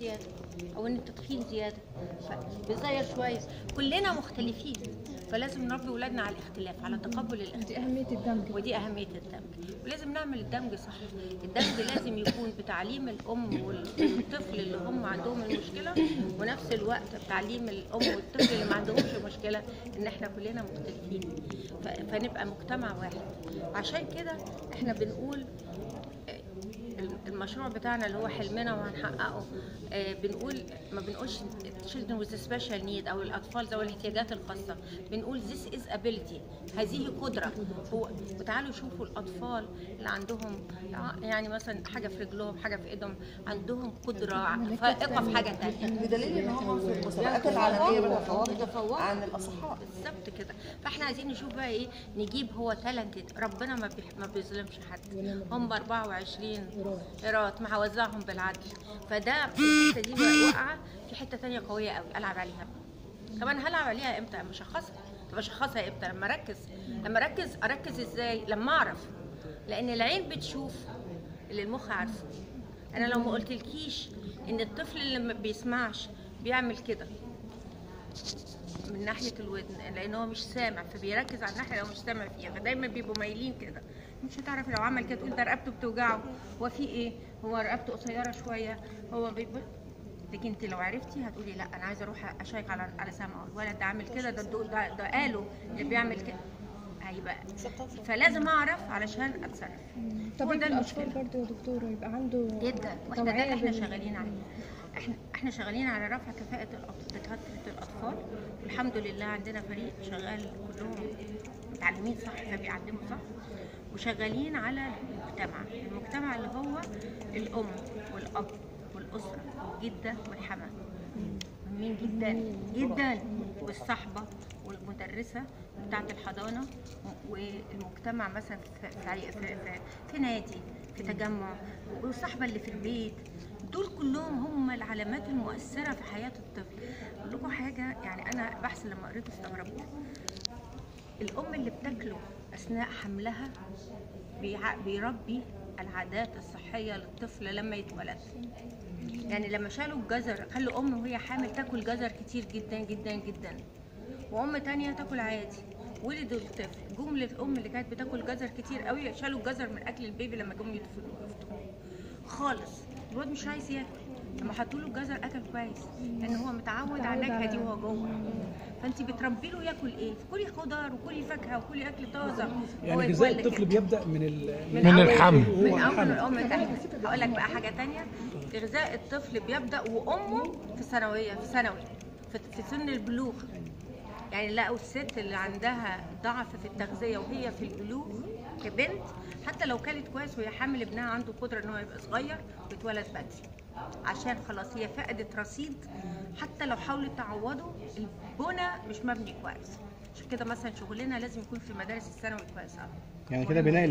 زيادة أو إن انت تخين زياده فبيصير شوية. كلنا مختلفين. فلازم نربي ولادنا على الاختلاف على تقبل الإختلاف. دي أهمية الدمج. ودي أهمية الدمج. ولازم نعمل الدمج صح. الدمج لازم يكون بتعليم الأم والطفل اللي هم عندهم المشكلة ونفس الوقت بتعليم الأم والطفل اللي ما عندهمش مشكلة إن إحنا كلنا مختلفين. فنبقى مجتمع واحد. عشان كده إحنا بنقول المشروع بتاعنا اللي هو حلمنا وهنحققه آه، بنقول ما بنقولش children with special need أو الأطفال ذوي الاحتياجات الخاصة بنقول this is ability هذه قدرة. هو وتعالوا شوفوا الأطفال اللي عندهم يعني مثلا حاجة في رجلهم حاجة في إيدهم عندهم قدرة فائقة في حاجة ثانية بدليل إن هم في المسابقات العالمية بيتفوقوا. عن الاصحاء بالظبط كده. فإحنا عايزين نشوف بقى إيه نجيب هو تالنتد ربنا. ما بيظلمش حد. هم 24 قيراط معوزعهم بالعدل. فده الحتة دي واقعه في حتة تانية قوية قوي. ألعب عليها. طب أنا هلعب عليها إمتى؟ لما أشخصها. طب أشخصها إمتى؟ لما أركز. لما أركز أركز إزاي؟ لما أعرف. لأن العين بتشوف اللي المخ عارفه. أنا لو ما قلتلكيش إن الطفل اللي ما بيسمعش بيعمل كده من ناحية الودن لأن هو مش سامع فبيركز على الناحية اللي هو مش سامع فيها فدايما بيبقوا مايلين كده. مش هتعرفي لو عمل كده تقول ده رقبته بتوجعه. هو في إيه؟ هو رقبته قصيرة شوية. هو بيبقى لكن انت لو عرفتي هتقولي لا أنا عايزة أروح اشيك على على سمعه الولد ده عامل كده ده ده, ده قالوا اللي بيعمل كده. هيبقى فلازم أعرف علشان أتصرف. طب ده المشكلة. برضه يا دكتورة يبقى عنده جدا. وإحنا ده إحنا بال- شغالين عليه. إحنا إحنا شغالين على رفع كفاءة الأط- دكاترة الأطفال. والحمد لله عندنا فريق شغال كلهم متعلمين صح فبيعلموا صح. وشغالين على المجتمع. المجتمع اللي هو الأم والأب والأسرة. والجدة والحماة مهمين جدا جدا. والصحبة والمدرسة بتاعة الحضانة والمجتمع مثلا في, في, في, في, نادي في تجمع. والصحبة اللي في البيت دول كلهم هم العلامات المؤثرة في حياة الطفل. أقول لكم حاجة يعني أنا بحث لما قريته استغربت الأم اللي بتاكله أثناء حملها بيربي العادات الصحية للطفل لما يتولد. يعني لما شالوا الجزر خلوا ام وهي حامل تاكل جزر كتير جدا جدا جدا. وأم تانية تاكل عادي. ولدوا الطفل جم للام اللي كانت بتاكل جزر كتير قوي شالوا الجزر من أكل البيبي لما جم يدفنوه خالص. الواد مش عايز ياكل. لما حطوا له الجزر أكل كويس. لأن هو متعود على النكهه دي وهو جوه. فانت بتربي له ياكل إيه؟ كلي خضار وكلي فاكهة وكلي أكل طازة. يعني غذاء الطفل. بيبدأ من ال... من, من الحمل. من أول. الأم تحت هقول لك بقى حاجة تانية. غذاء الطفل بيبدأ وأمه في ثانوية في ثانوي في سن البلوغ. يعني لقوا الست اللي عندها ضعف في التغذية وهي في البلوغ كبنت حتى لو كانت كويس وهي حامل ابنها عنده قدرة إن هو يبقى صغير ويتولد بدري. عشان خلاص هي فقدت رصيد حتى لو حاولت تعوضه البنى مش مبني كويس. عشان كده مثلا شغلنا لازم يكون في مدارس الثانوي كويس يعني كده بناء